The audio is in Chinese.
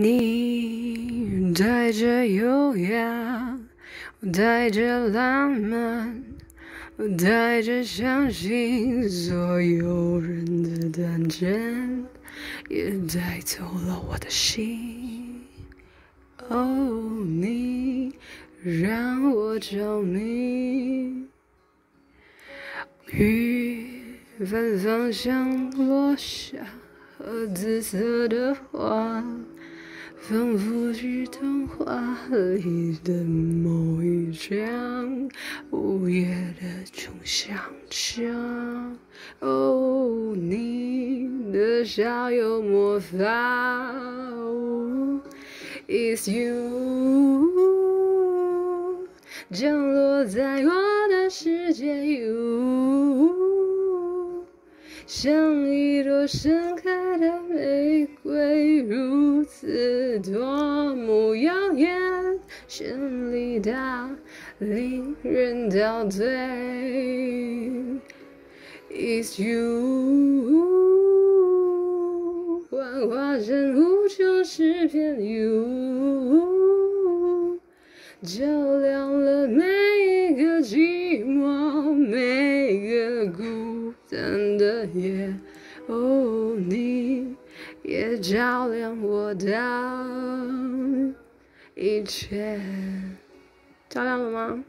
你带着优雅，我带着浪漫，我带着相信所有人的单纯，也带走了我的心。哦，你让我着迷，雨反方向落下，和紫色的花。仿佛是童话里的某一张午夜的钟响声。哦，你的笑有魔法。It's you，降落在我的世界。You，像一朵盛开的玫瑰，如此多么耀眼，绚丽到令人倒退。It's you，幻化成无穷诗篇。You，照亮了每一个寂寞，每个孤单的夜。哦，你也照亮我的一切，照亮了吗？